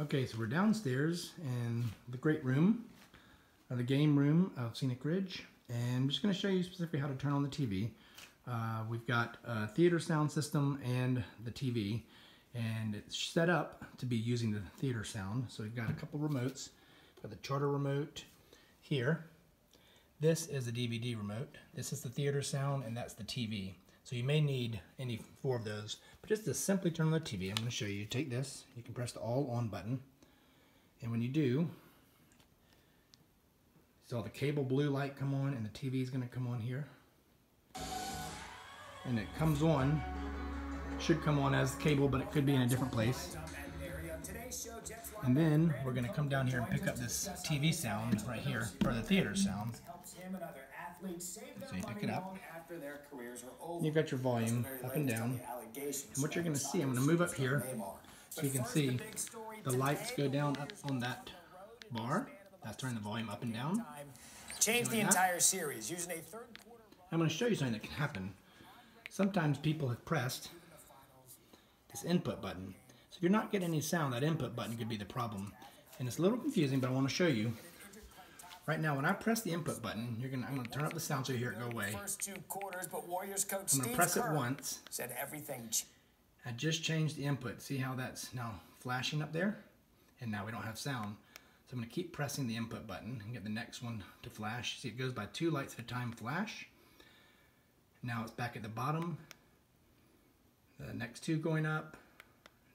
Okay, so we're downstairs in the great room, or the game room of Scenic Ridge, and I'm just going to show you specifically how to turn on the TV. Uh, we've got a theater sound system and the TV, and it's set up to be using the theater sound. So we've got a couple remotes. We've got the charter remote here. This is the DVD remote. This is the theater sound, and that's the TV. So you may need any four of those. But just to simply turn on the TV, I'm going to show you. Take this, you can press the all on button. And when you do, saw the cable blue light come on and the TV is going to come on here. And it comes on, should come on as cable, but it could be in a different place. And then we're going to come down here and pick up this TV sound right here, or the theater sound. So you pick it up. You've got your volume up and down. And what you're going to see, I'm going to move up here so you can see the lights go down up on that bar. That's turning the volume up and down. Change the entire series using a third quarter. I'm going to show you something that can happen. Sometimes people have pressed this input button. So if you're not getting any sound, that input button could be the problem. And it's a little confusing, but I want to show you. Right now, when I press the input button, you're gonna I'm gonna turn up the sound so you hear it go away. First two quarters, but Warriors coach I'm gonna press it once. Said everything. I just changed the input. See how that's now flashing up there? And now we don't have sound. So I'm gonna keep pressing the input button and get the next one to flash. See, it goes by two lights at a time flash. Now it's back at the bottom. The next two going up,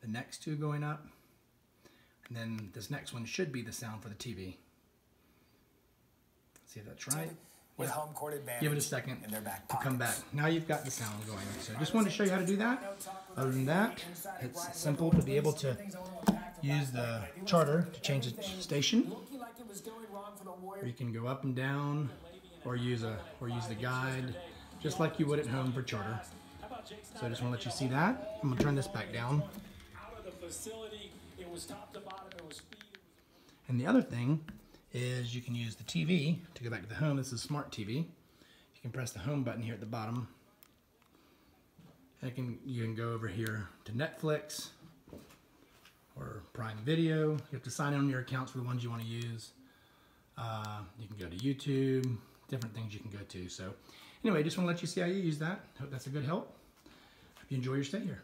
the next two going up, and then this next one should be the sound for the TV. See if that's right. With Yeah. home court advantage. Give it a second in their back to come back. Now you've got the sound going. So I just wanted to show you how to do that. Other than that, it's simple to be able to use the charter to change the station. Or you can go up and down, or use a or use the guide, just like you would at home for charter. So I just want to let you see that. I'm gonna turn this back down. out of the facility. It was top to bottom. It was speed. And the other thing is you can use the TV to go back to the home. This is smart TV. You can press the home button here at the bottom. And can, you can go over here to Netflix or Prime Video. You have to sign in on your accounts for the ones you want to use. Uh, you can go to YouTube, different things you can go to. So anyway, just want to let you see how you use that. Hope that's a good help. Hope you enjoy your stay here.